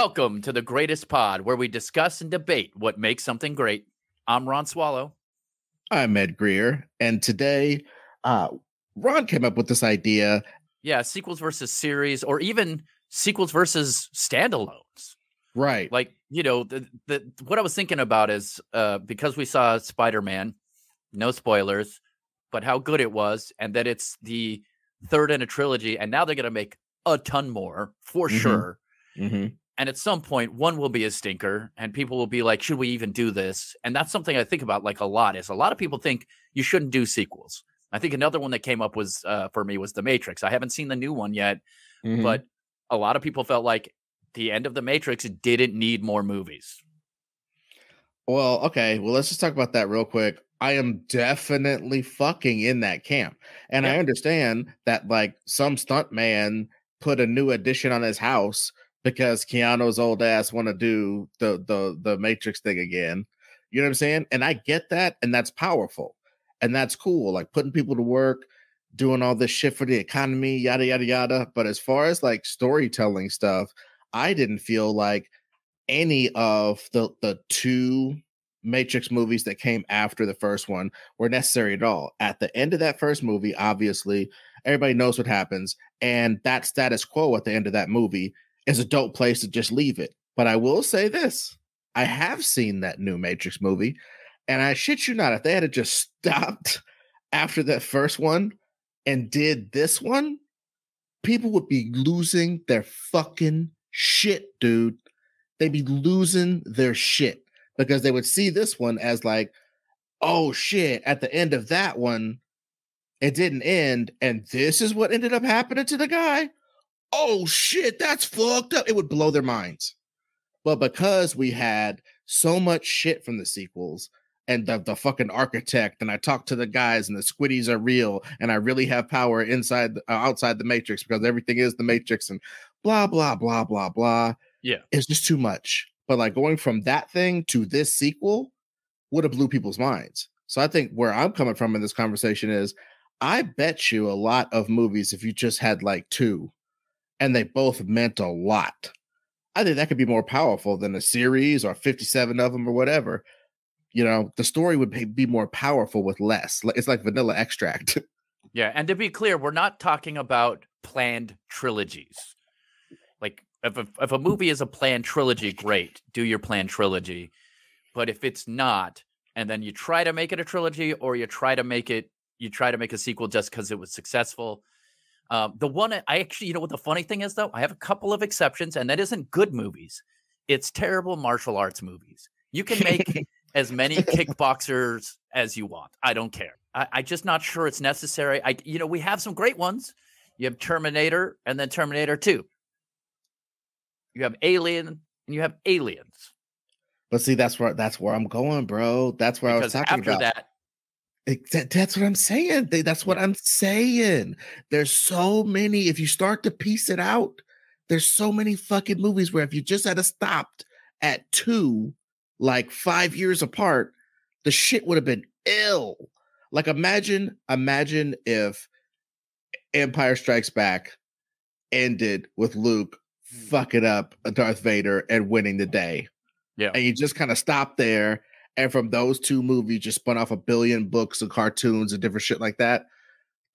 Welcome to the greatest pod where we discuss and debate what makes something great. I'm Ron Swallow. I'm Ed Greer. And today, uh, Ron came up with this idea. Yeah, sequels versus series, or even sequels versus standalones. Right. Like, you know, the, the what I was thinking about is uh, because we saw Spider Man, no spoilers, but how good it was, and that it's the third in a trilogy, and now they're going to make a ton more for Mhm. sure. Mm-hmm. And at some point, one will be a stinker, and people will be like, "Should we even do this?" And that's something I think about like a lot. Is a lot of people think you shouldn't do sequels. I think another one that came up was uh, for me was The Matrix. I haven't seen the new one yet, Mm-hmm. but a lot of people felt like the end of The Matrix didn't need more movies. well, okay. Well, let's just talk about that real quick. I am definitely fucking in that camp. And I understand that, like, some stunt man put a new addition on his house because Keanu's old ass want to do the, the, the Matrix thing again. You know what I'm saying? And I get that. And that's powerful. And that's cool. Like, putting people to work, doing all this shit for the economy, yada, yada, yada. But as far as like storytelling stuff, I didn't feel like any of the the two Matrix movies that came after the first one were necessary at all. At the end of that first movie, obviously, everybody knows what happens, and that status quo at the end of that movie is a dope place to just leave it. But I will say this: I have seen that new Matrix movie, and I shit you not, if they had just stopped after that first one and did this one, people would be losing their fucking shit, dude. They'd be losing their shit because they would see this one as like, oh shit, at the end of that one, it didn't end, and this is what ended up happening to the guy. Oh shit, that's fucked up. It would blow their minds. But because we had so much shit from the sequels and the, the fucking architect, and I talked to the guys, and the squiddies are real, and I really have power inside, uh, outside the matrix because everything is the matrix, and blah blah blah blah blah. Yeah. it's just too much. But like going from that thing to this sequel would have blew people's minds. So I think where I'm coming from in this conversation is, I bet you a lot of movies if you just had like two, and they both meant a lot. I think that could be more powerful than a series or 57 of them or whatever. You know, the story would be- more powerful with less. It's like vanilla extract. Yeah, and to be clear, we're not talking about planned trilogies. Like if a, if a movie is a planned trilogy, great, do your planned trilogy. But if it's not, and then you try to make it a trilogy, or you try to make it, you try to make a sequel just because it was successful. Um, the one I actually, you know what the funny thing is though, I have a couple of exceptions, and that isn't good movies. It's terrible martial arts movies. You can make as many kickboxers as you want. I don't care. I, I'm just not sure it's necessary. I, you know, we have some great ones. You have Terminator and then Terminator 2. You have Alien and you have Aliens. but see, that's where that's where I'm going, bro. That's where I was talking after about. that, Ex- that- that's what I'm saying. That's what I'm saying. There's so many. If you start to piece it out, there's so many fucking movies where if you just had a stopped at two, like five years apart, the shit would have been ill. Like imagine, imagine if Empire Strikes Back ended with Luke mm. fucking up a Darth Vader and winning the day yeah. and you just kind of stop there and from those two movies just spun off a billion books and cartoons and different shit like that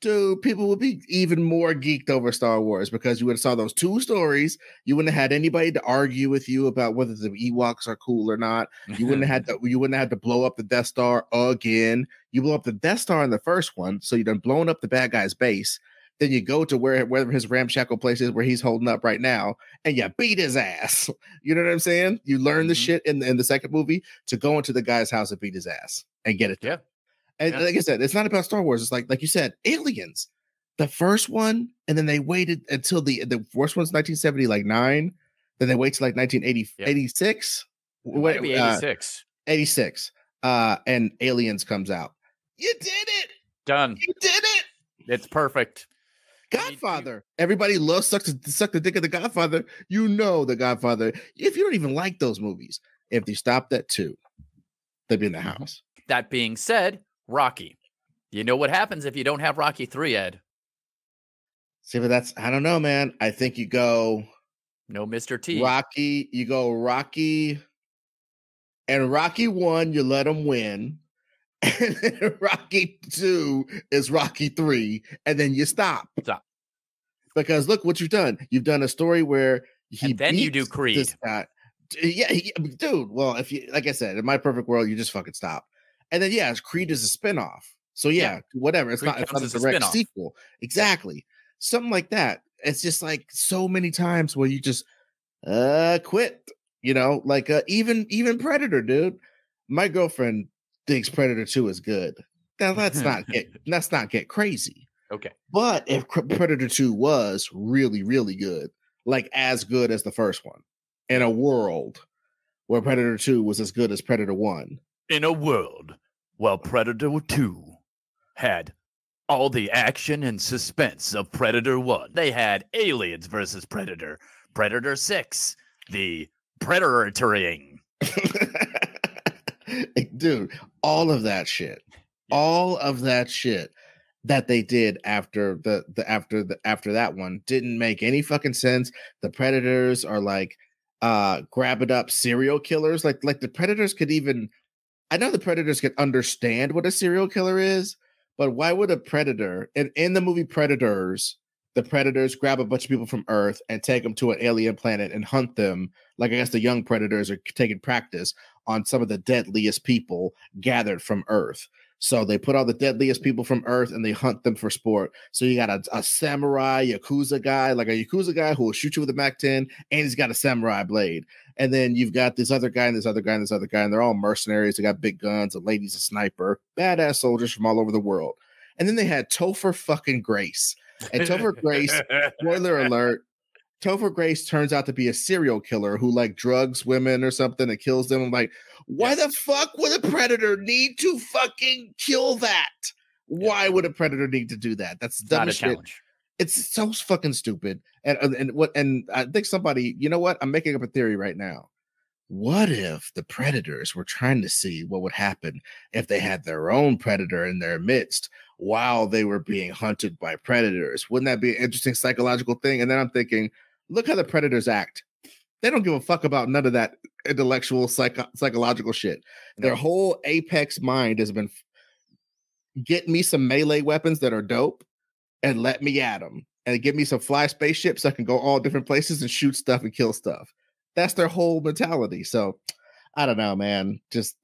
dude people would be even more geeked over star wars because you would have saw those two stories. You wouldn't have had anybody to argue with you about whether the ewoks are cool or not. You wouldn't have had to you wouldn't have had to blow up the death star again. You blow up the death star in the first one so you done blown up the bad guy's base then you go to where wherever his ramshackle place is where he's holding up right now and you beat his ass you know what i'm saying you learn the Mhm. shit in, in the second movie to go into the guy's house and beat his ass and get it. Yeah. and Yeah. like i said it's not about star wars it's like like you said aliens the first one and then they waited until the the first one's 1970 like nine then they wait till like 1980 Yeah. 86 it uh, 86. 86 uh and aliens comes out you did it Done. you did it It's perfect. I mean, you- Godfather. Everybody loves suck the suck the dick of the Godfather. You know the Godfather. If you don't even like those movies, if they stopped at two, they'd be in the Mhm. house. That being said, Rocky. You know what happens if you don't have Rocky 3, Ed? See, but that's I don't know, man. I think you go No Mr. T. Rocky, you go Rocky, and Rocky one, you let him win. And then Rocky two is Rocky three, and then you stop. Stop. Because look what you've done. You've done a story where he And then you do Creed. this guy. D- Yeah, he- dude. Well, if you like I said, in my perfect world, you just fucking stop. And then yeah, Creed is a spinoff. So yeah, whatever. It's Creed not, it's not a direct sequel. Exactly. Something like that. It's just like so many times where you just uh quit. You know, like uh, even even Predator, dude. My girlfriend thinks Predator 2 is good. Now let's not get let's not get crazy. Okay. But if Predator 2 was really, really good, like as good as the first one, in a world where Predator 2 was as good as Predator 1, In a world where Predator 2 had all the action and suspense of Predator 1, they had Aliens versus Predator, Predator 6, the Predatoring. dude, all of that shit, all of that shit that they did after the the after the after that one didn't make any fucking sense. The predators are like uh grab it up serial killers. Like like the predators could even I know the predators could understand what a serial killer is, but why would a predator in, in the movie Predators, the predators grab a bunch of people from Earth and take them to an alien planet and hunt them? Like I guess the young predators are taking practice on some of the deadliest people gathered from Earth. So they put all the deadliest people from Earth and they hunt them for sport. So you got a, a samurai yakuza guy, like a yakuza guy who will shoot you with a Mac 10, and he's got a samurai blade. And then you've got this other guy and this other guy and this other guy, and they're all mercenaries. They got big guns. a lady's a sniper, badass soldiers from all over the world. And then they had Topher fucking Grace. And Topher Grace, spoiler alert, Topher Grace turns out to be a serial killer who like drugs women or something and kills them. I'm like, why the fuck would a predator need to fucking kill that? Why would a predator need to do that? That's dumb a shit. challenge. It's so fucking stupid. And- and what and I think somebody, you know what? I'm making up a theory right now. What if the predators were trying to see what would happen if they had their own predator in their midst while they were being hunted by predators? Wouldn't that be an interesting psychological thing? And then I'm thinking, look how the predators act. They don't give a fuck about none of that intellectual psycho- psychological shit. Their whole apex mind has been get me some melee weapons that are dope and let me at them and give me some fly spaceships so I can go all different places and shoot stuff and kill stuff. That's their whole mentality. So I don't know, man. Just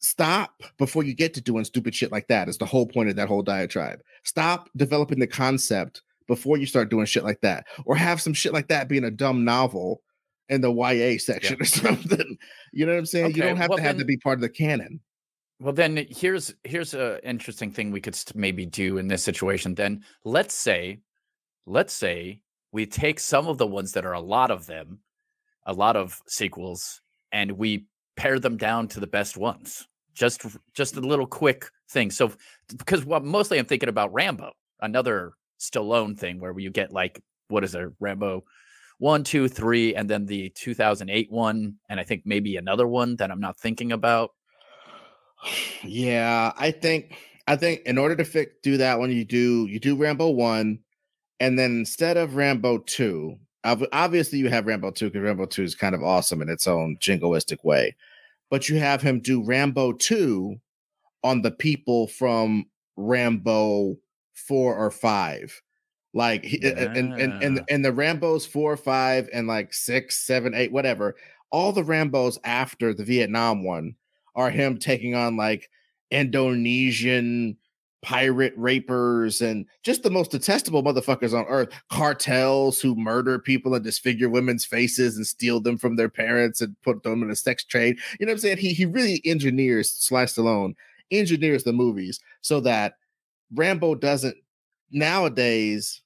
stop before you get to doing stupid shit like that. Is the whole point of that whole diatribe. Stop developing the concept before you start doing shit like that, or have some shit like that being a dumb novel in the YA section or something. You know what I'm saying? you don't have well to have to be part of the canon. Well, then here's here's an interesting thing we could maybe do in this situation. Then let's say, let's say we take some of the ones that are a lot of them, a lot of sequels, and we pare them down to the best ones. Just just a little quick thing. So because what mostly I'm thinking about Rambo, another Stallone thing where you get like what is it, Rambo one, two, three, and then the 2008 one, and I think maybe another one that I'm not thinking about. Yeah, I think I think in order to do that one, you do you do Rambo one, and then instead of Rambo two, obviously you have Rambo two because Rambo two is kind of awesome in its own jingoistic way, but you have him do Rambo two on the people from Rambo four or five. Like he, and, and and and and the Rambo's four, five, and like six, seven, eight, whatever. All the Rambo's after the Vietnam one are him taking on like Indonesian pirate rapers and just the most detestable motherfuckers on earth, cartels who murder people and disfigure women's faces and steal them from their parents and put them in a sex trade. You know what I'm saying? He he really engineers Sly Stallone, engineers the movies so that Rambo doesn't nowadays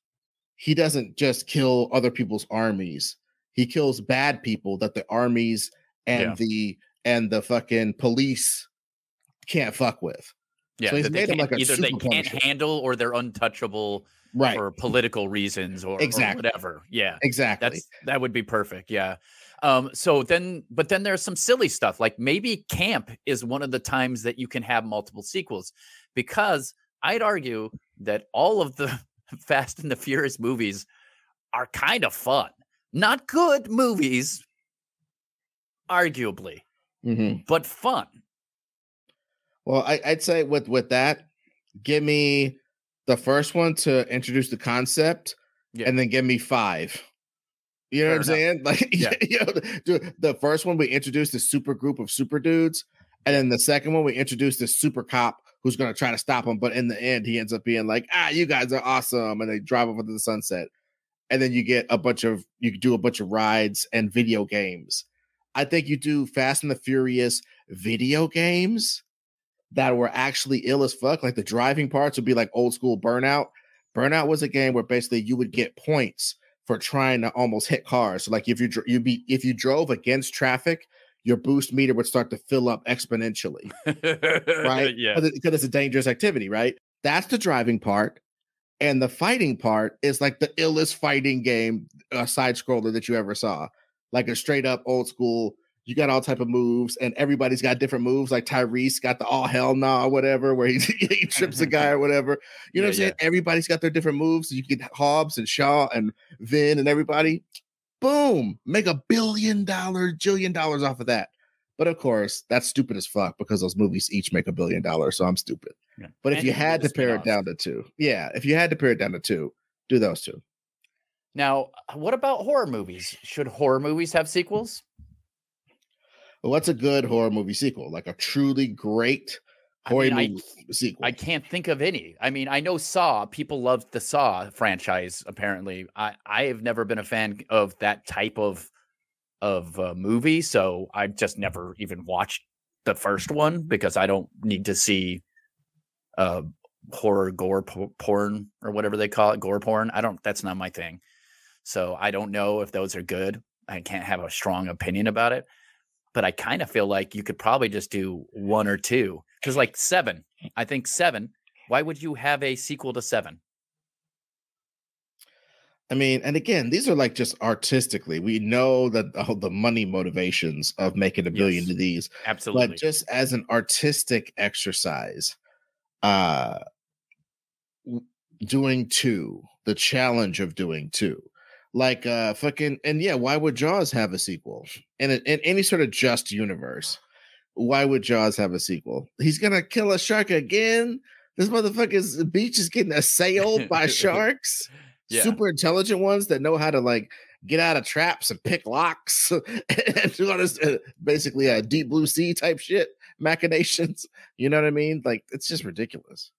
he doesn't just kill other people's armies. He kills bad people that the armies and Yeah. the and the fucking police can't fuck with. Yeah, So he's made like a either they can't Punisher. handle or they're untouchable Right. for political reasons or, or Exactly. whatever. Yeah, exactly. that's that would be perfect. Yeah. Um. So then, but then there's some silly stuff like maybe camp is one of the times that you can have multiple sequels because I'd argue that all of the Fast and the Furious movies are kind of fun. Not good movies, arguably, Mhm. but fun. Well, I, I'd say with with that, give me the first one to introduce the concept, Yeah. and then give me five. You know Fair what I'm saying? Like, Yeah. you know, the, the first one we introduced the super group of super dudes, and then the second one we introduced this super cop who's going to try to stop him, but in the end he ends up being like, "Ah, you guys are awesome," and they drive off into the sunset, and then you get a bunch of you do a bunch of rides and video games. I think you do Fast and the Furious video games that were actually ill as fuck. Like the driving parts would be like old school Burnout. Burnout was a game where basically you would get points for trying to almost hit cars. So like if you you be if you drove against traffic, your boost meter would start to fill up exponentially, right? yeah. because it's a dangerous activity, right? That's the driving part, and the fighting part is like the illest fighting game uh, side scroller that you ever saw, like a straight up old school. You got all type of moves, and everybody's got different moves. Like Tyrese got the all hell nah, or whatever, where he, he trips a guy or whatever. You know what I'm Yeah, saying? Everybody's got their different moves. You get Hobbs and Shaw and Vin and everybody. Boom, make a billion dollar, jillion dollars off of that. But of course, that's stupid as fuck because those movies each make a billion dollars. So I'm stupid. Yeah. But if And you had to pare it down to two, yeah, if you had to pare it down to two, do those two. Now, what about horror movies? Should horror movies have sequels? What's a good horror movie sequel? Like a truly great I horror mean, I- sequel. I can't think of any. I mean, I know Saw. People loved the Saw franchise. Apparently, I I have never been a fan of that type of of uh, movie, so I've just never even watched the first one because I don't need to see uh horror gore po- porn or whatever they call it, gore porn. I don't. That's not my thing. So I don't know if those are good. I can't have a strong opinion about it. But I kind of feel like you could probably just do one or two. Because like seven, I think seven. Why would you have a sequel to seven? I mean, and again, these are like just artistically. We know that the, the money motivations of making a billion Yes. of these, Absolutely. but just as an artistic exercise, uh, doing two, the challenge of doing two, like uh, fucking, and yeah, why would Jaws have a sequel in a, in any sort of just universe? Why would Jaws have a sequel? He's gonna kill a shark again. This motherfucker's beach is getting assailed by sharks Yeah. super intelligent ones that know how to like get out of traps and pick locks and do all this uh, basically a deep blue sea type shit machinations. You know what I mean? Like it's just ridiculous.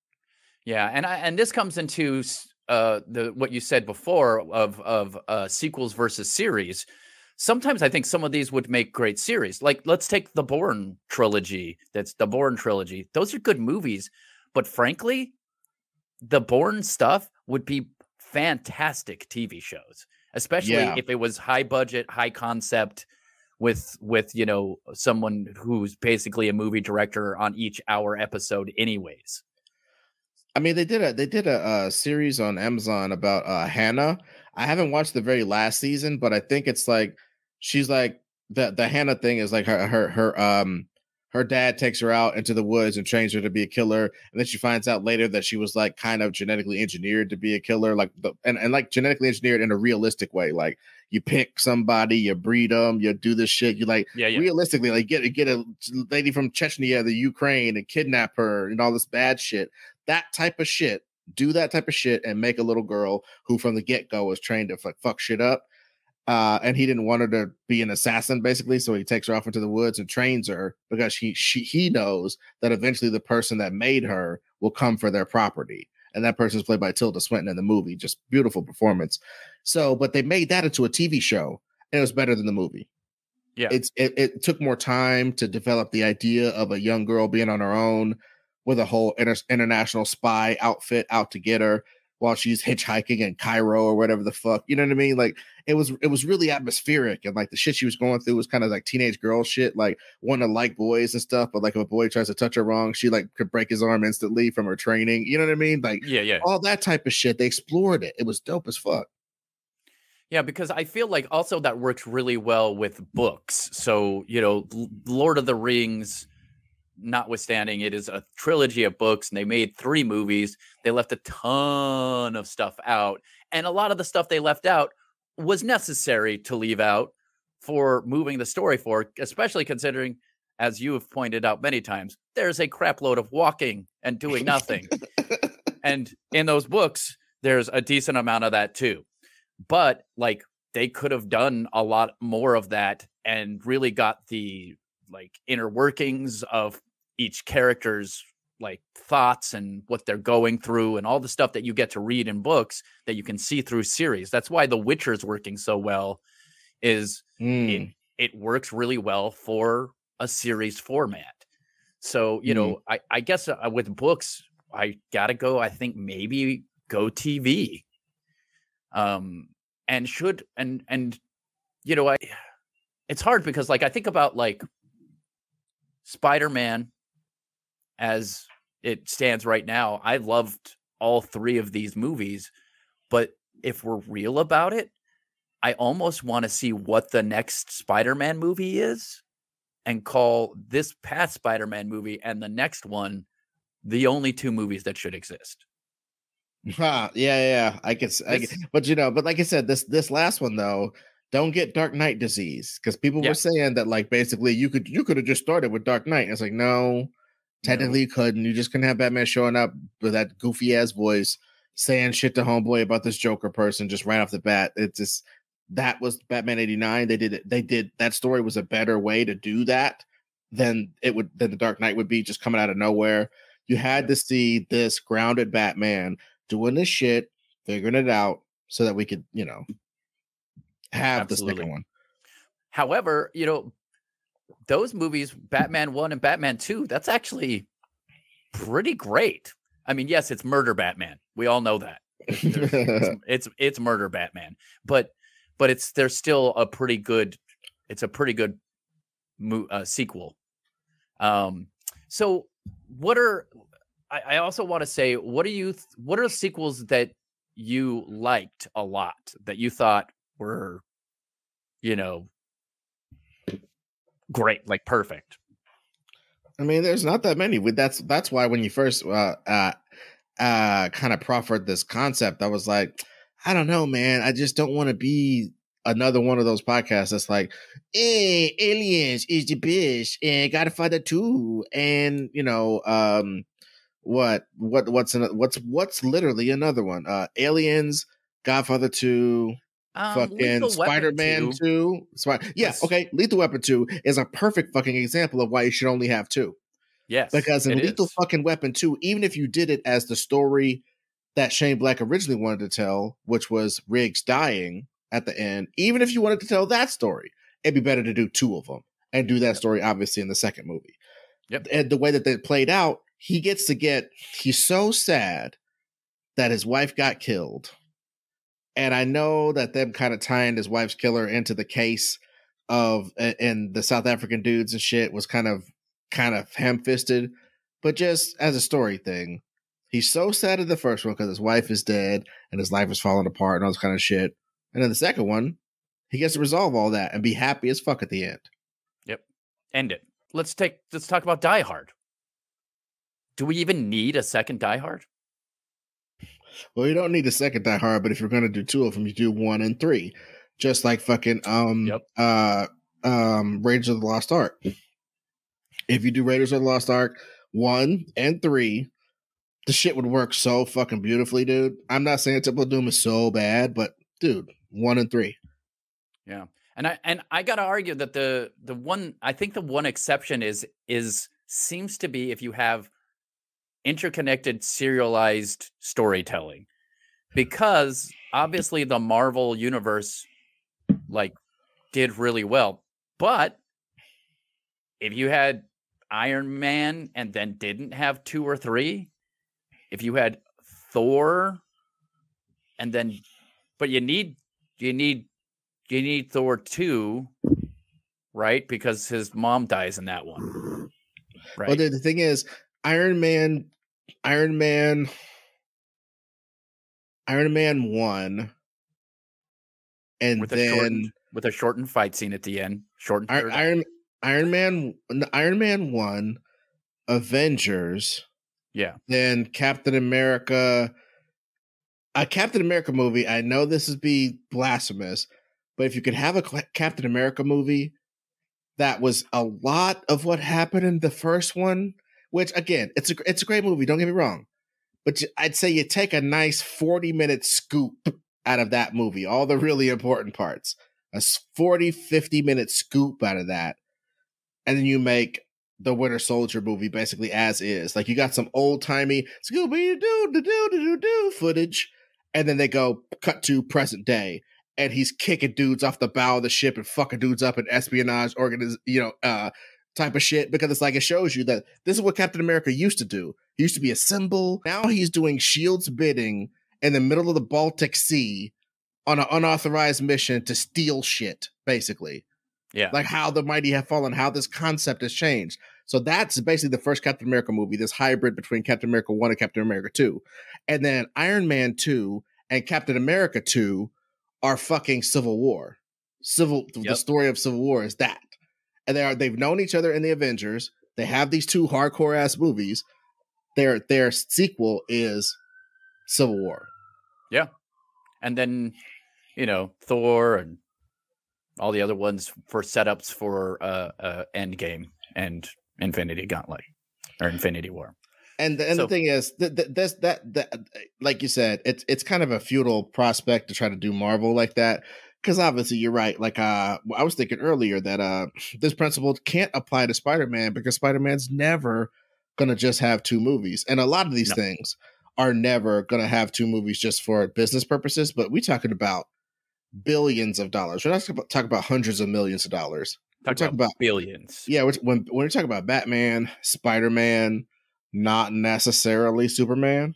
Yeah, and I, and this comes into uh, the what you said before of of uh, sequels versus series. Sometimes I think some of these would make great series. Like let's take the Bourne trilogy. That's the Bourne trilogy. Those are good movies, but frankly, the Bourne stuff would be fantastic TV shows, especially Yeah. if it was high budget, high concept with with you know someone who's basically a movie director on each hour episode anyways. I mean, they did a they did a, uh series on Amazon about uh Hannah. I haven't watched the very last season, but I think it's like she's like the the Hannah thing is like her her her um her dad takes her out into the woods and trains her to be a killer, and then she finds out later that she was like kind of genetically engineered to be a killer, like the and, and like genetically engineered in a realistic way. Like you pick somebody, you breed them, you do this shit. You like Yeah, yeah. realistically like get get a lady from Chechnya, the Ukraine, and kidnap her and all this bad shit. That type of shit. Do that type of shit and make a little girl who from the get go was trained to fuck, fuck shit up. Uh, and he didn't want her to be an assassin, basically. So he takes her off into the woods and trains her because he she he knows that eventually the person that made her will come for their property. And that person is played by Tilda Swinton in the movie. Just beautiful performance. So, but they made that into a TV show, and it was better than the movie Yeah. it's it, it took more time to develop the idea of a young girl being on her own with a whole inter- international spy outfit out to get her while she's hitchhiking in Cairo or whatever the fuck. You know what I mean? Like it was it was really atmospheric and like the shit she was going through was kind of like teenage girl shit, like wanting to like boys and stuff. But like if a boy tries to touch her wrong, she like could break his arm instantly from her training. You know what I mean? Like Yeah, yeah. all that type of shit. They explored it. It was dope as fuck. Yeah, because I feel like also that works really well with books. So, you know, Lord of the Rings, notwithstanding, it is a trilogy of books and they made three movies. They left a ton of stuff out. And a lot of the stuff they left out was necessary to leave out for moving the story forward, especially considering, as you have pointed out many times, there's a crapload of walking and doing nothing. and in those books, there's a decent amount of that too. But like they could have done a lot more of that and really got the like inner workings of each character's like thoughts and what they're going through and all the stuff that you get to read in books that you can see through series. That's why The Witcher is working so well is Mm. it, it works really well for a series format. So, you know, I, I guess uh, with books, I got to go, I think maybe go TV. Um, and should, and, and, you know, I, it's hard because like I think about like Spider Man as it stands right now. I loved all three of these movies, but if we're real about it, I almost want to see what the next Spider Man movie is and call this past Spider Man movie and the next one the only two movies that should exist. Ha, yeah, yeah, I guess, I could- but you know, but like I said, this this last one though, don't get Dark Knight disease because people Yeah. were saying that like basically you could you could have just started with Dark Knight. And it's like no, technically you couldn't. You just couldn't have Batman showing up with that goofy ass voice saying shit to homeboy about this Joker person just right off the bat. It's just that was Batman eighty nine. They did it. They did that story was a better way to do that than it would than the Dark Knight would be just coming out of nowhere. You had to see this grounded Batman doing this shit, figuring it out, so that we could, you know, have the Absolutely. second one. However, you know, those movies, Batman 1 and Batman 2, that's actually pretty great. I mean, yes, it's murder Batman. We all know that. It's, it's it's murder Batman, but but it's there's still a pretty good it's a pretty good mo- uh, sequel. Um, so what are I, I also want to say what are you what are sequels that you liked a lot that you thought were you know great like perfect I mean, there's not that many. That's that's why when you first uh uh uh kind of proffered this concept, I was like, I don't know, man. I just don't want to be another one of those podcasts that's like, hey, aliens is the bitch and gotta find that too. And you know, um what what what's an, what's what's literally another one? Uh aliens, Godfather 2, um, fucking Spider Man 2, 2. Spi- yeah, was- okay. Lethal Weapon 2 is a perfect fucking example of why you should only have two. yes Because in Lethal is. fucking Weapon 2, even if you did it as the story that Shane Black originally wanted to tell, which was Riggs dying at the end, even if you wanted to tell that story, it'd be better to do two of them and do that story obviously in the second movie. Yep. And the way that they played out, he gets to get, he's so sad that his wife got killed. And I know that them kind of tying his wife's killer into the case of and the South African dudes and shit was kind of kind of ham-fisted, but just as a story thing, he's so sad at the first one because his wife is dead and his life is falling apart and all this kind of shit. And then the second one, he gets to resolve all that and be happy as fuck at the end. Yep, end it let's take let's talk about die hard do we even need a second die hard Well, you don't need a second Die Hard, but if you're gonna do two of them, you do one and three, just like fucking um Yep. uh um Raiders of the Lost Ark. If you do Raiders of the Lost Ark one and three, the shit would work so fucking beautifully, dude. I'm not saying Temple of Doom is so bad, but dude, one and three. Yeah. And I and I got to argue that the the one I think the one exception is is seems to be if you have interconnected serialized storytelling. Because obviously the Marvel universe like did really well. But if you had Iron Man and then didn't have 2 or 3, if you had Thor and then but you need you need you need Thor 2, right? Because his mom dies in that one. Right. Well, the, the thing is, Iron Man, Iron Man, Iron Man one, and with a then shortened with a shortened fight scene at the end. Shortened Ir- third Iron. Iron Man Iron Man one, Avengers, Yeah. then Captain America, a Captain America movie. I know this is be blasphemous, but if you could have a Captain America movie that was a lot of what happened in the first one, which again, it's a it's a great movie. Don't get me wrong, but I'd say you take a nice forty minute scoop out of that movie, all the really important parts, a 40, 50 minute scoop out of that, and then you make the Winter Soldier movie basically as is. Like you got some old timey Scooby Doo Doo Doo Doo Doo footage, and then they go cut to present day, and he's kicking dudes off the bow of the ship and fucking dudes up in espionage organiz you know uh type of shit because it's like it shows you that this is what Captain America used to do. He used to be a symbol. Now he's doing Shield's bidding in the middle of the Baltic Sea on an unauthorized mission to steal shit, basically. Yeah. Like how the mighty have fallen, how this concept has changed. So that's basically the first Captain America movie, this hybrid between Captain America 1 and Captain America 2. And then Iron Man 2 and Captain America 2 are fucking Civil War. Civil yep. the story of Civil War is that. And they are they've known each other in the Avengers. They have these two hardcore ass movies. Their their sequel is Civil War. Yeah. And then, you know, Thor and all the other ones for setups for uh, uh Endgame and Infinity Gauntlet or Infinity War. And the, and so, the thing is, th- th- this that that like you said, it's it's kind of a futile prospect to try to do Marvel like that because obviously you're right. Like uh, I was thinking earlier that uh, this principle can't apply to Spider Man because Spider Man's never gonna just have two movies, and a lot of these no. things are never gonna have two movies just for business purposes. But we're talking about billions of dollars. We're not talking about hundreds of millions of dollars. Talk we're talking about, billions. Yeah, when when we're talking about Batman, Spider Man, not necessarily Superman,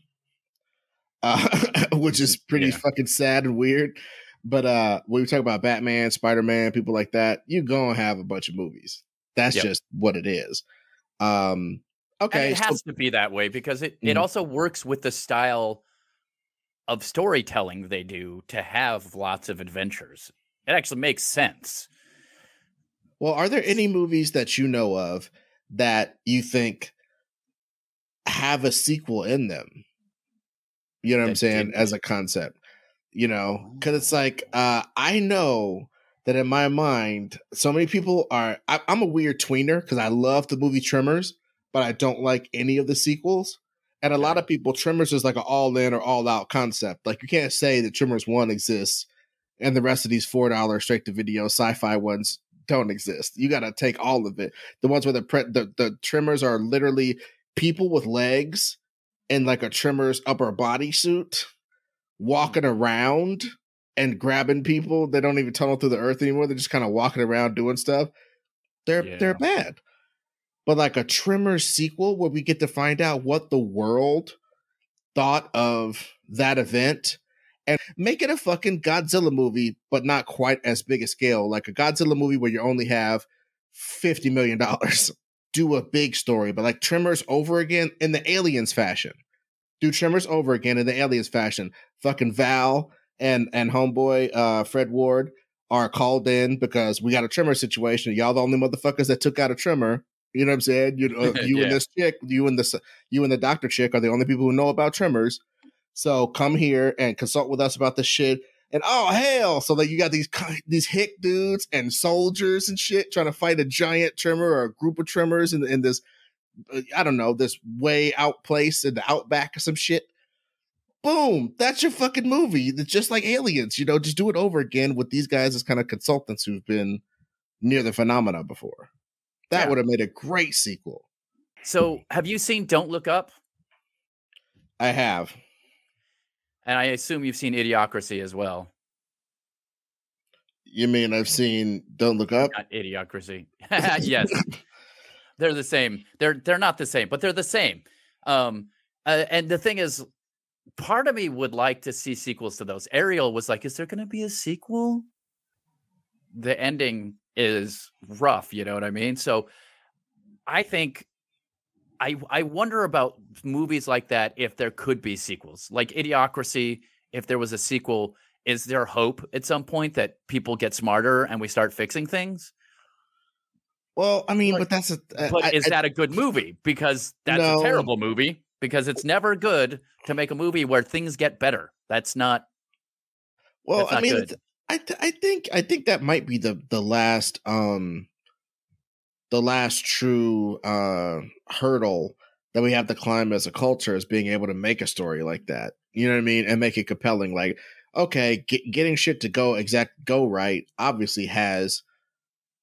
uh, which is pretty yeah. fucking sad and weird. But uh, when we talk about Batman, Spider Man, people like that, you're gonna have a bunch of movies. That's yep. just what it is. Um, okay, and it has so- to be that way because it mm-hmm. it also works with the style of storytelling they do to have lots of adventures. It actually makes sense. Well, are there any movies that you know of that you think have a sequel in them? You know what that I'm saying? As a concept, you know, because it's like uh, I know that in my mind, so many people are. I, am a weird tweener because I love the movie Tremors, but I don't like any of the sequels. And a lot of people, Tremors is like an all in or all out concept. Like you can't say that Tremors one exists and the rest of these four dollar straight to video sci fi ones don't exist. You got to take all of it. The ones where the, pre- the the Tremors are literally people with legs and like a Tremors upper body suit walking around and grabbing people. They don't even tunnel through the earth anymore. They're just kind of walking around doing stuff. They're yeah. they're bad. But like a Tremors sequel where we get to find out what the world thought of that event and make it a fucking Godzilla movie, but not quite as big a scale. Like a Godzilla movie where you only have $50 million. Do a big story, but like Tremors over again in the Aliens fashion. Do Tremors over again in the Aliens fashion. Fucking Val and and homeboy uh Fred Ward are called in because we got a Tremor situation. Y'all the only motherfuckers that took out a Tremor. You know what I'm saying? You, uh, you yeah. and this chick, you and the you and the doctor chick are the only people who know about Tremors. So come here and consult with us about this shit. And oh hell, so that you got these these hick dudes and soldiers and shit trying to fight a giant tremor or a group of tremors in, in this Uh, I don't know this way out place in the outback or some shit. Boom, that's your fucking movie. It's just like Aliens, you know. Just do it over again with these guys as kind of consultants who've been near the phenomena before. That yeah. would have made a great sequel. So, have you seen Don't Look Up? I have. And I assume you've seen Idiocracy as well. You mean I've seen Don't Look Up? Not Idiocracy. yes. They're the same. They're they're not the same, but they're the same. Um uh, and the thing is part of me would like to see sequels to those. Ariel was like, is there going to be a sequel? The ending is rough, you know what I mean? So I think I I wonder about movies like that if there could be sequels, like Idiocracy. If there was a sequel, is there hope at some point that people get smarter and we start fixing things? Well, I mean, but, but that's a. Uh, but I, is I, that a good movie? Because that's no. a terrible movie because it's never good to make a movie where things get better. That's not. Well, that's I mean, good. I th- I think I think that might be the the last um the last true uh hurdle that we have to climb as a culture is being able to make a story like that. You know what I mean? And make it compelling. Like, okay, get, getting shit to go exact go right obviously has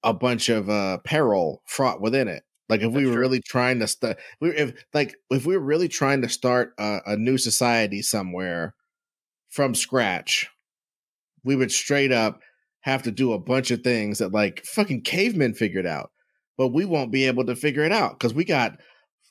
a bunch of uh peril fraught within it. Like if we were true. really trying to st- we if like if we were really trying to start a, a new society somewhere from scratch, we would straight up have to do a bunch of things that like fucking cavemen figured out. But we won't be able to figure it out because we got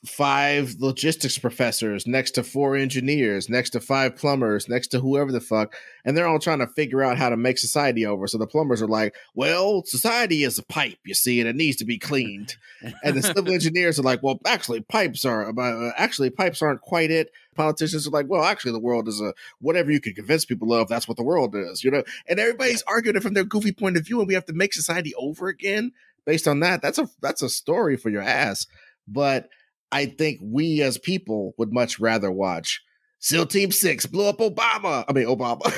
five logistics professors next to four engineers, next to five plumbers, next to whoever the fuck, and they're all trying to figure out how to make society over. So the plumbers are like, "Well, society is a pipe, you see, and it needs to be cleaned." and the civil engineers are like, "Well, actually, pipes are uh, actually pipes aren't quite it." Politicians are like, "Well, actually, the world is a whatever you can convince people of. That's what the world is, you know." And everybody's arguing it from their goofy point of view, and we have to make society over again based on that. That's a that's a story for your ass, but. I think we as people would much rather watch SEAL Team Six blow up Obama. I mean Obama.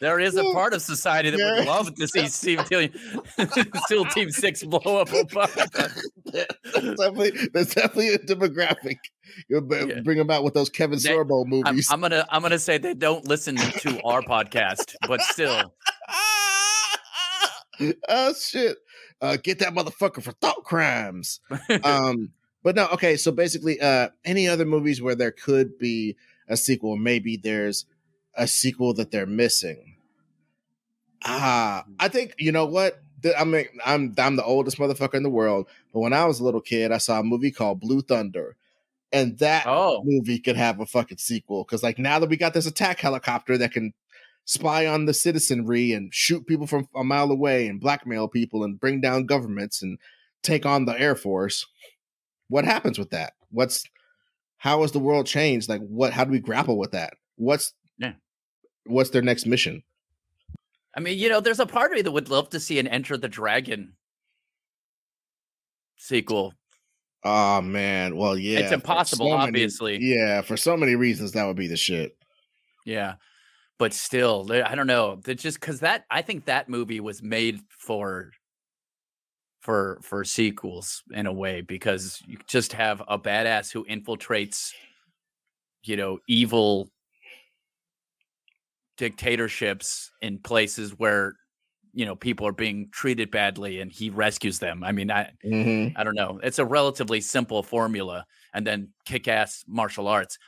there is a part of society that would love to see Steve Team, SEAL Team Six blow up Obama. that's definitely that's definitely a demographic. You b- Yeah. bring them out with those Kevin They- Sorbo I'm, movies. I'm gonna I'm gonna say they don't listen to our podcast, but still, oh shit! Uh, get that motherfucker for thought crimes. um, but no, okay. So basically, uh, any other movies where there could be a sequel? Maybe there's a sequel that they're missing. Ah, I think you know what. I mean, I'm I'm the oldest motherfucker in the world, but when I was a little kid, I saw a movie called Blue Thunder, and that oh, movie could have a fucking sequel because like now that we got this attack helicopter that can spy on the citizenry and shoot people from a mile away and blackmail people and bring down governments and take on the air force what happens with that what's how has the world changed like what how do we grapple with that what's Yeah. what's their next mission I mean, you know, there's a part of me that would love to see an Enter the Dragon sequel. oh man well yeah it's impossible, so many- obviously. yeah for so many reasons that would be the shit Yeah. But still, I don't know. That just because that I think that movie was made for for for sequels in a way because you just have a badass who infiltrates, you know, evil dictatorships in places where you know people are being treated badly and he rescues them. I mean, I Mhm. I don't know. It's a relatively simple formula, and then kick-ass martial arts.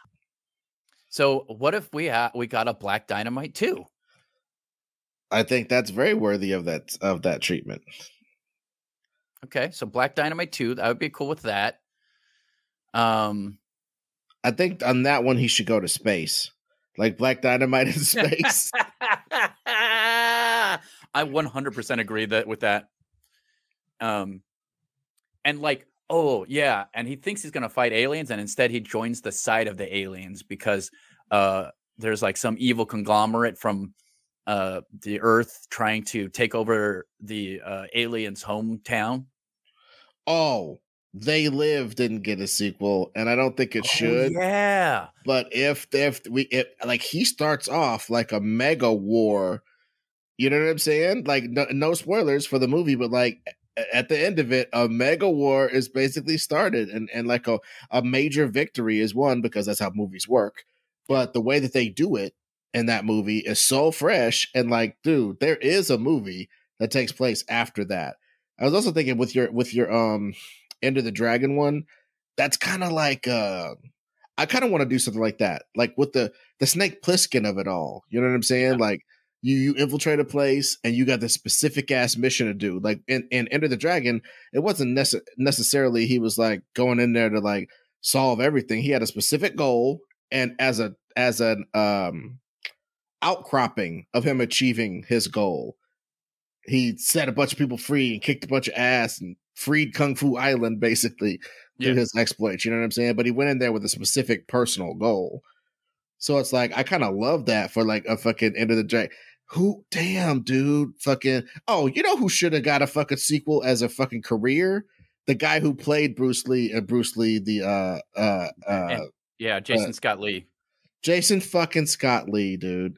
So, what if we ha- we got a Black Dynamite too? i think that's very worthy of that of that treatment Okay, so Black Dynamite two, That would be cool with that. Um, I think on that one he should go to space, like Black Dynamite in space. I 100% agree that with that. Um, and like, oh yeah, and he thinks he's gonna fight aliens, and instead he joins the side of the aliens because uh, there's like some evil conglomerate from uh the Earth trying to take over the uh, aliens' hometown. oh, They Live didn't get a sequel, and I don't think it Oh, should. yeah. But if if we if, like he starts off like a mega war, you know what I'm saying? Like no, no spoilers for the movie, but like at the end of it, a mega war is basically started, and and like a a major victory is won because that's how movies work. But the way that they do it in that movie is so fresh, and like, dude, there is a movie that takes place after that. I was also thinking with your with your um Enter the Dragon one, that's kind of like uh I kind of want to do something like that, like with the the Snake Plissken of it all. You know what I'm saying? Like you you infiltrate a place and you got this specific ass mission to do. Like in, in Enter the Dragon, it wasn't nece- necessarily he was like going in there to like solve everything. He had a specific goal, and as a as an um outcropping of him achieving his goal, he set a bunch of people free and kicked a bunch of ass and freed Kung Fu Island basically through Yeah. his exploits. You know what I'm saying? But he went in there with a specific personal goal. So it's like I kind of love that for like a fucking end of the day. Who damn dude fucking oh you know who should have got a fucking sequel as a fucking career? the guy who played Bruce Lee, uh, Bruce Lee, the uh, uh, uh, yeah, Jason Scott Lee. Jason fucking Scott Lee, dude.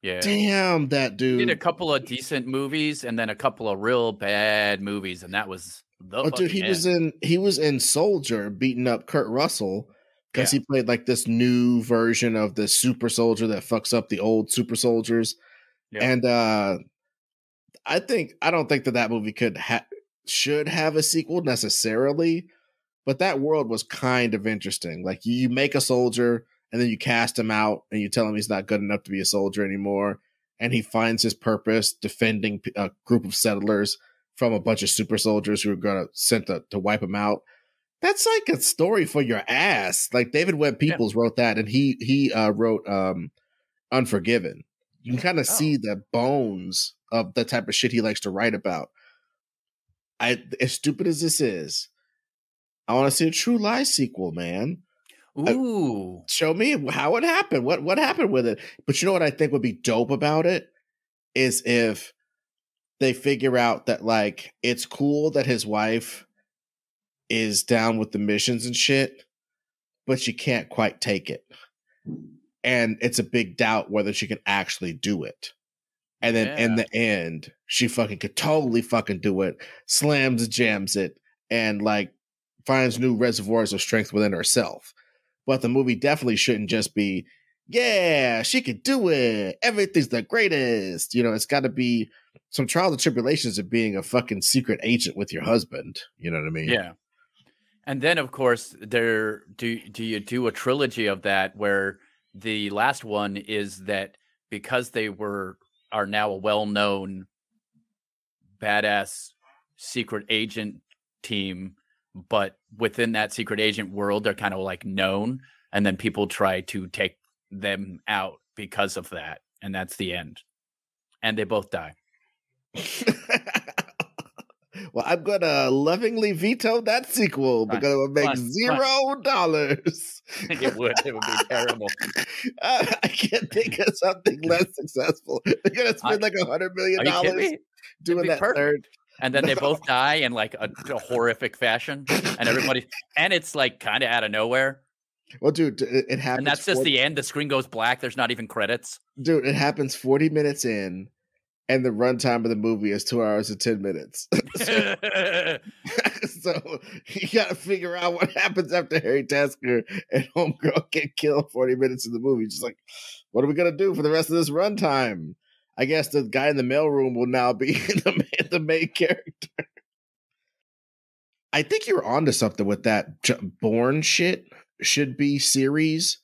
Yeah. Damn that He dude. did a couple of decent movies and then a couple of real bad movies, and that was the Oh, dude, he fucking was in he was in Soldier, beating up Kurt Russell because Yeah. he played like this new version of the super soldier that fucks up the old super soldiers. Yeah. And uh I think I don't think that that movie could ha- should have a sequel necessarily, but that world was kind of interesting. Like you make a soldier and then you cast him out and you tell him he's not good enough to be a soldier anymore, and he finds his purpose defending a group of settlers from a bunch of super soldiers who are going to sent to, to wipe him out. That's like a story for your ass. Like David Webb Yeah. Peoples wrote that, and he he uh, wrote um, Unforgiven. You can kind of Oh. see the bones of the type of shit he likes to write about. I as stupid as this is, I want to see a True Lies sequel, man. Ooh. Show me how it happened. What what happened with it? But you know what I think would be dope about it is if they figure out that like it's cool that his wife is down with the missions and shit, but she can't quite take it. And it's a big doubt whether she can actually do it. And then in the end, she fucking could totally fucking do it, slams jams it, and like finds new reservoirs of strength within herself. But the movie definitely shouldn't just be, yeah, she could do it. Everything's the greatest. You know, it's got to be some trials and tribulations of being a fucking secret agent with your husband. You know what I mean? Yeah. And then of course there do do you do a trilogy of that where the last one is that because they were are now a well-known badass secret agent team but within that secret agent world they're kind of like known and then people try to take them out because of that and that's the end. And they both die well, I'm gonna lovingly veto that sequel Fine, because it would make fine, fine. zero dollars. it would it would be terrible I, I can't think of something less successful. They're gonna I- spend like a hundred million are you kidding dollars doing that perfect. third. and then they both die in like a, a horrific fashion and everybody and it's like kind of out of nowhere Well, dude, it, happens. and that's just 40 the end the screen goes black there's not even credits dude. It happens forty minutes in, and the runtime of the movie is two hours and ten minutes. so, so you got to figure out what happens after Harry Tasker and Homegirl get killed forty minutes in the movie. Just like, what are we gonna do for the rest of this runtime? I guess the guy in the mailroom will now be the the main character. I think you're onto something with that Bourne shit should be series.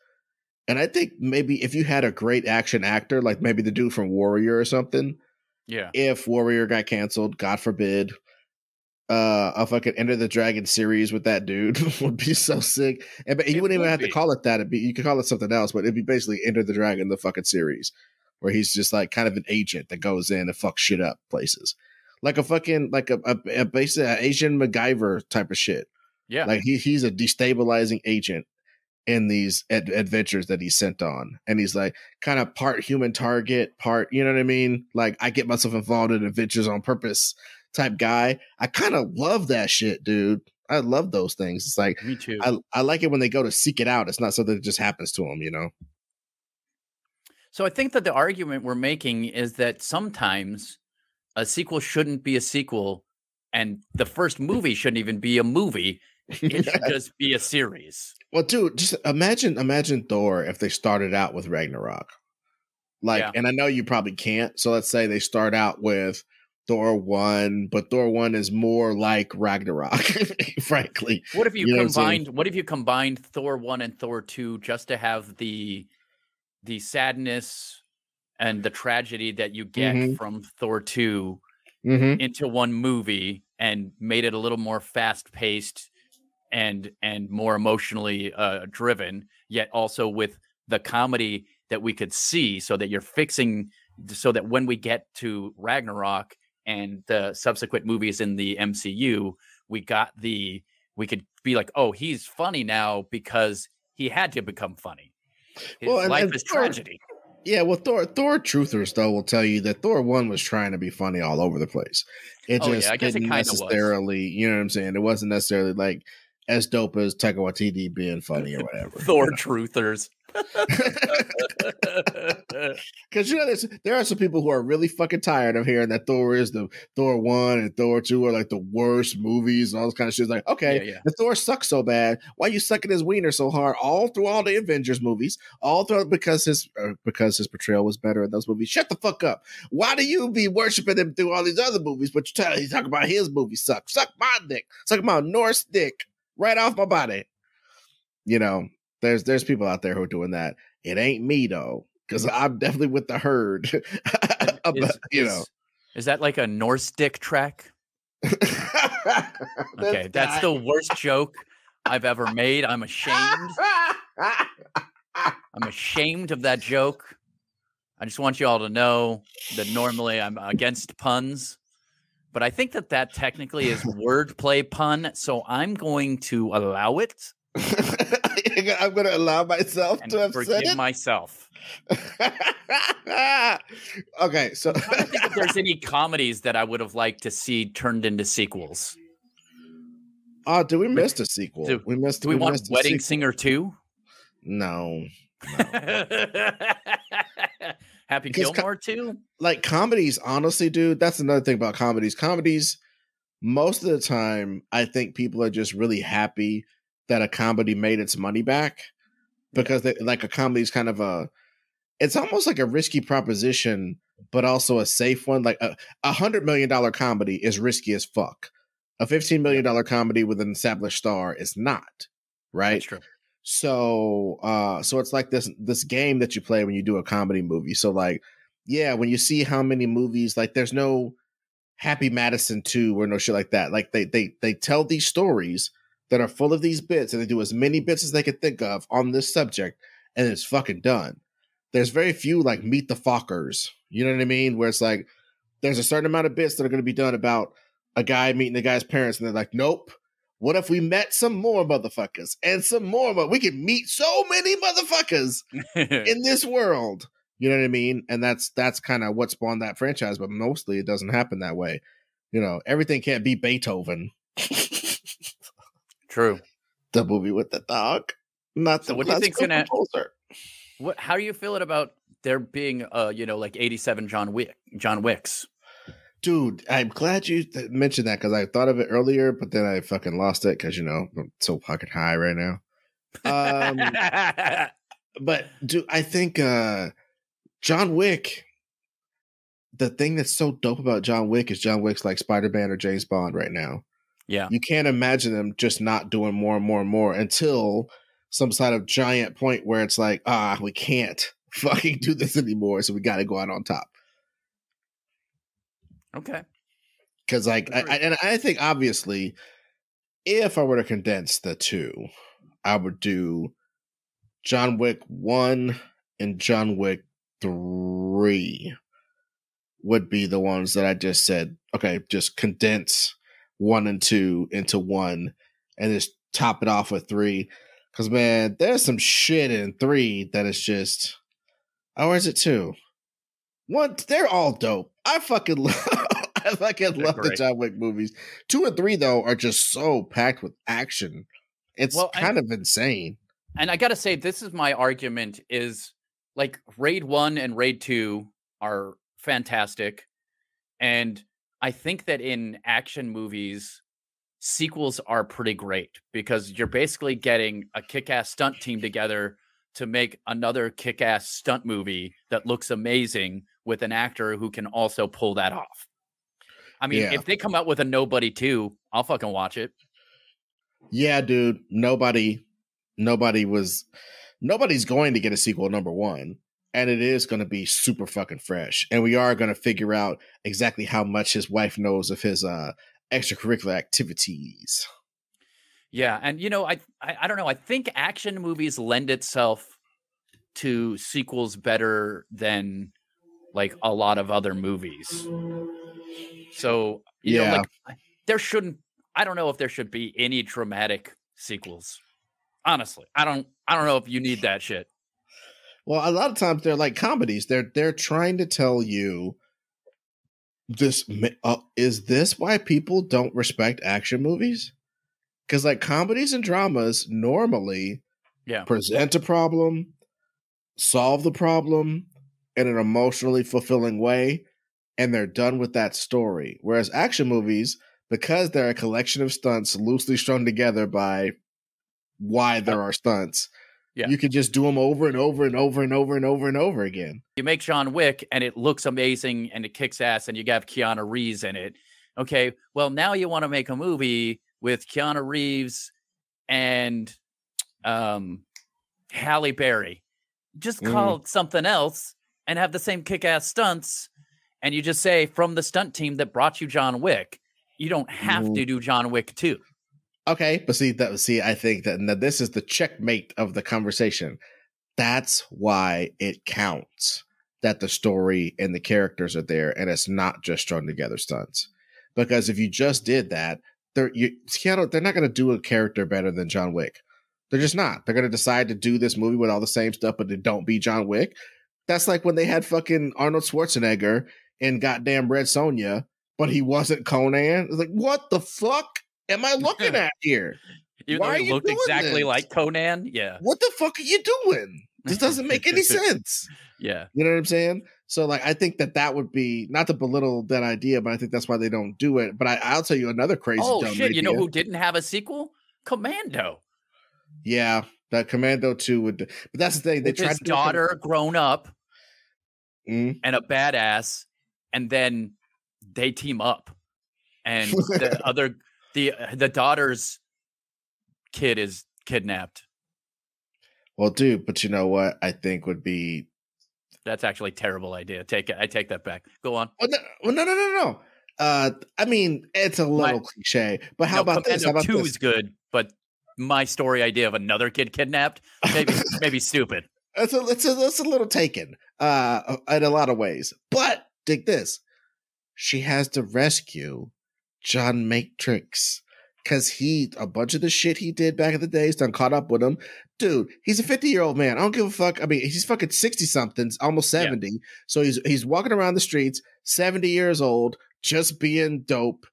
And I think maybe if you had a great action actor, like maybe the dude from Warrior or something, yeah if Warrior got canceled, God forbid, uh, a fucking Enter the Dragon series with that dude would be so sick. And but you It wouldn't even would have to call it that. It'd be you could call it something else, but it'd be basically Enter the Dragon, the fucking series, where he's just like kind of an agent that goes in and fucks shit up places, like a fucking like a a, a basic a Asian MacGyver type of shit. yeah Like he he's a destabilizing agent in these ad- adventures that he's sent on, and he's like kind of part human target, part you know what I mean. Like I get myself involved in adventures on purpose type guy. I kind of love that shit, dude. I love those things. It's like me too I I like it when they go to seek it out. It's not something that just happens to them, you know. so i think that the argument we're making is that sometimes a sequel shouldn't be a sequel and the first movie shouldn't even be a movie it should just be a series Well, dude, just imagine imagine Thor if they started out with Ragnarok. Like, Yeah. and I know you probably can't. So let's say they start out with Thor one, but Thor one is more like Ragnarok, frankly. What if you, You know what combined? What if you combined Thor one and Thor two just to have the the sadness and the tragedy that you get Mhm. from Thor two Mm-hmm. into one movie and made it a little more fast paced and and more emotionally uh, driven, yet also with the comedy that we could see, so that you're fixing, so that when we get to Ragnarok and the subsequent movies in the MCU, we got the we could be like, oh, he's funny now because he had to become funny. His Well, and- life and is Thor- tragedy. Yeah, well, Thor Thor truthers though will tell you that Thor one was trying to be funny all over the place, It Oh, just yeah, didn't was. necessarily, you know what I'm saying? It wasn't necessarily like as dope as Taika Waititi being funny or whatever. Thor truthers. Because you know, there are some people who are really fucking tired of hearing that Thor is the Thor one and Thor two are like the worst movies and all this kind of shit. It's like, okay, Yeah, yeah. the Thor sucks so bad. Why you sucking his wiener so hard all through all the Avengers movies? All through because his uh, because his portrayal was better in those movies. Shut the fuck up. Why do you be worshiping him through all these other movies? But you tell you talk about his movie suck. Suck my dick. Suck my Norse dick right off my body. You know, there's there's people out there who are doing that. It ain't me though, because mm. I'm definitely with the herd. About- Is- you is- know. Is that like a Norse dick track? Okay, that's the worst joke I've ever made. I'm ashamed. I'm ashamed of that joke. I just want you all to know that normally I'm against puns, but I think that that technically is wordplay pun, so I'm going to allow it I'm going to allow myself to have said forgive it. myself. okay, so I don't think that there's any comedies that I would have liked to see turned into sequels. Ah, oh, did we miss a sequel? Do- we missed. Do we, want a Wedding. Singer 2? No, Happy Because Gilmore 2? like comedies. Honestly, dude, that's another thing about comedies. Comedies, most of the time, I think people are just really happy that a comedy made its money back because they, like a comedy is kind of a. It's almost like a risky proposition, but also a safe one. Like a, a hundred million dollar comedy is risky as fuck. A fifteen million dollar comedy with an established star is not, right? So uh so it's like this this game that you play when you do a comedy movie. So like yeah, when you see how many movies like there's no Happy Madison 2 or no shit like that. Like they they they tell these stories that are full of these bits and they do as many bits as they can think of on this subject and it's fucking done. There's very few like meet the Fockers. You know what I mean? Where it's like there's a certain amount of bits that are going to be done about a guy meeting the guy's parents and they're like, "Nope, what if we met some more motherfuckers and some more? But we can meet so many motherfuckers in this world. You know what I mean? And that's that's kind of what spawned that franchise. But mostly, it doesn't happen that way. You know, everything can't be Beethoven. True. the movie with the dog, not So the what do you think's classical gonna- composer. What? How are you feeling about there being, uh, you know, like eighty-seven John Wick, John Wicks? Dude, I'm glad you th- mentioned that because I thought of it earlier, but then I fucking lost it because you know I'm so fucking high right now. Um, but dude, I think uh John Wick. The thing that's so dope about John Wick is John Wick's like Spider Man or James Bond right now. yeah, You can't imagine them just not doing more and more and more until some sort of giant point where it's like, ah, we can't fucking do this anymore, so we got to go out on top. Okay. Because like, I, I, and I think obviously, if I were to condense the two, I would do John Wick one and John Wick three would be the ones that I just said. Okay, just condense one and two into one, and just top it off with three. Because man, there's some shit in three that is just. Oh, or is it two? One, they're all dope. I fucking love. I fucking They're love the. John Wick movies. Two and three though are just so packed with action. It's Well, I- kind of insane. And I gotta say, this is my argument: is like Raid One and Raid Two are fantastic, and I think that in action movies, sequels are pretty great because you're basically getting a kick-ass stunt team together to make another kick-ass stunt movie that looks amazing with an actor who can also pull that off. I mean, Yeah. if they come out with a Nobody too, I'll fucking watch it. Yeah, dude. Nobody, nobody was, nobody's going to get a sequel. Number one, and it is going to be super fucking fresh. And we are going to figure out exactly how much his wife knows of his uh extracurricular activities. Yeah, and you know, I, I I don't know. I think action movies lend itself to sequels better than like a lot of other movies. So you know, Yeah. like there shouldn't. I don't know if there should be any dramatic sequels. Honestly, I don't. I don't know if you need that shit. Well, a lot of times they're like comedies. They're they're trying to tell you this uh, is this why people don't respect action movies? Because like comedies and dramas normally, yeah, present a problem, solve the problem in an emotionally fulfilling way, and they're done with that story. Whereas action movies, because they're a collection of stunts loosely strung together by why there are stunts, yeah. you can just do them over and over and over and over and over and over again. You make John Wick and it looks amazing and it kicks ass and you have Keanu Reeves in it. Okay, well now you want to make a movie with Keanu Reeves and um Halle Berry. Just call mm. it something else and have the same kick-ass stunts and you just say from the stunt team that brought you John Wick. You don't have mm. to do John Wick too. Okay, but see that see, I think that, that this is the checkmate of the conversation. That's why it counts that the story and the characters are there, and it's not just strung together stunts. Because if you just did that, they're you, Keanu, they're not going to do a character better than John Wick. They're just not. They're going to decide to do this movie with all the same stuff, but it don't be John Wick. That's like when they had fucking Arnold Schwarzenegger in goddamn Red Sonja, but he wasn't Conan. It's like, what the fuck am I looking at here? Even Why though he looked exactly this? like Conan. Yeah. What the fuck are you doing? This doesn't make any sense. Yeah. You know what I'm saying? So, like, I think that that would be not to belittle that idea, but I think that's why they don't do it. But I, will tell you another crazy. Oh shit! Idea. You know who didn't have a sequel? Commando. Yeah, that Commando two would. But that's the thing. They With tried his daughter grown up mm. and a badass, and then they team up, and the other the the daughter's kid is kidnapped. Well, dude, but you know what? I think would be that's actually a terrible idea. Take it. I take that back. Go on. Well, no, well, no, no, no, no. Uh, I mean, it's a little my, cliche, but how no, about Commando this? How about two this? is good, but my story idea of another kid kidnapped maybe maybe stupid. It's a, it's a it's a little taken uh in a lot of ways. But dig this. She has to rescue John Matrix because he a bunch of the shit he did back in the days done caught up with him. Dude, he's a 50 year old man. I don't give a fuck. I mean, he's fucking 60 somethings, almost 70. Yeah. So he's he's walking around the streets, 70 years old, just being dope.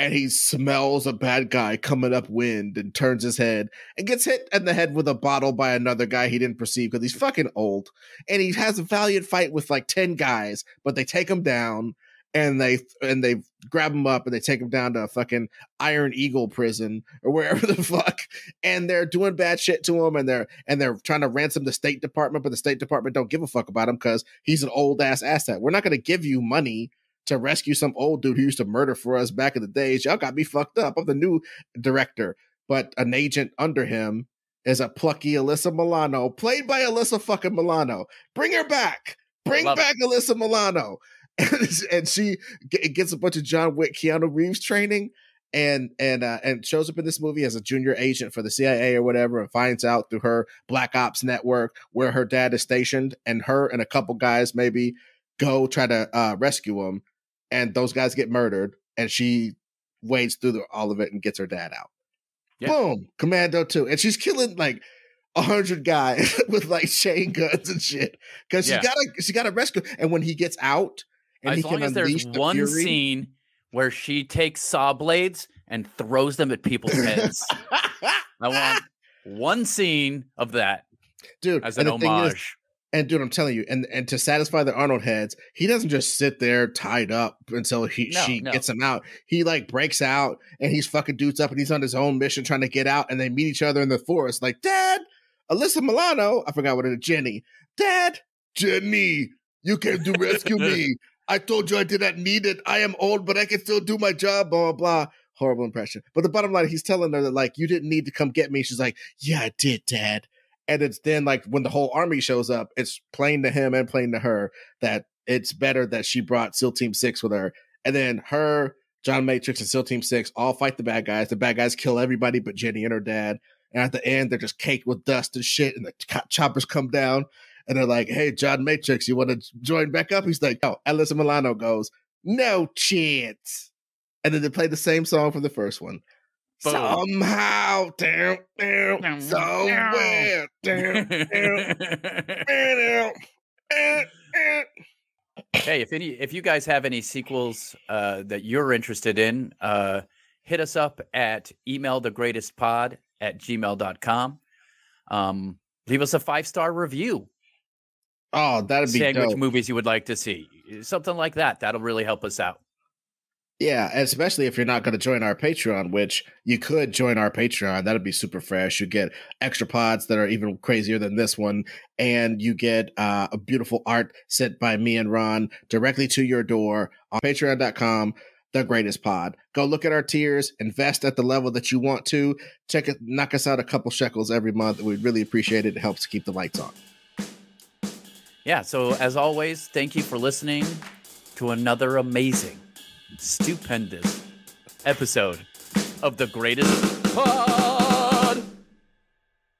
And he smells a bad guy coming up wind and turns his head and gets hit in the head with a bottle by another guy he didn't perceive because he's fucking old. And he has a valiant fight with like 10 guys, but they take him down and they and they grab him up and they take him down to a fucking Iron Eagle prison or wherever the fuck, and they're doing bad shit to him, and they're and they're trying to ransom the State Department, but the State Department don't give a fuck about him because he's an old ass asset. We're not going to give you money to rescue some old dude who used to murder for us back in the days. Y'all got me fucked up. I'm the new director, but an agent under him is a plucky Alyssa Milano, played by Alyssa fucking Milano. Bring her back. Bring back it. Alyssa Milano and, she gets a bunch of John Wick, Keanu Reeves training, and and uh, and shows up in this movie as a junior agent for the CIA or whatever, and finds out through her Black Ops network where her dad is stationed, and her and a couple guys maybe go try to uh, rescue him, and those guys get murdered, and she wades through the, all of it and gets her dad out. Yeah. Boom, Commando two, and she's killing like a hundred guys with like chain guns and shit because she yeah. got a she got a rescue. And when he gets out, and as long as there's the one fury. scene where she takes saw blades and throws them at people's heads. I want one scene of that, dude, as an homage. Is, and dude, I'm telling you, and and to satisfy the Arnold heads, he doesn't just sit there tied up until he no, she no. gets him out. He like breaks out and he's fucking dudes up, and he's on his own mission trying to get out. And they meet each other in the forest, like Dad, Alyssa Milano, I forgot what it is, Jenny, Dad, Jenny, you can do rescue me. I told you I did not need it. I am old, but I can still do my job, blah, blah, blah. Horrible impression. But the bottom line, he's telling her that, like, you didn't need to come get me. She's like, yeah, I did, dad. And it's then, like, when the whole army shows up, it's plain to him and plain to her that it's better that she brought SEAL Team 6 with her. And then her, John Matrix, and SEAL Team 6 all fight the bad guys. The bad guys kill everybody but Jenny and her dad. And at the end, they're just caked with dust and shit, and the choppers come down and they're like, "Hey, John Matrix, you want to join back up?" He's like, "Oh." Alyssa Milano goes, "No chance," and then they play the same song from the first one. Boom. Somehow, down, down, somewhere, down, down, down, hey, if any, if you guys have any sequels uh, that you're interested in, uh, hit us up at email the greatest pod at gmail.com. Um, leave us a five star review. Oh, that'd be saying dope. which movies you would like to see. Something like that. That'll really help us out. Yeah, especially if you're not going to join our Patreon, which you could join our Patreon. That'd be super fresh. You get extra pods that are even crazier than this one, and you get uh, a beautiful art sent by me and Ron directly to your door on patreon.com. The greatest pod. Go look at our tiers, invest at the level that you want to. Check it, knock us out a couple shekels every month. We'd really appreciate it. It helps keep the lights on. Yeah. So, as always, thank you for listening to another amazing stupendous episode of the greatest podcast.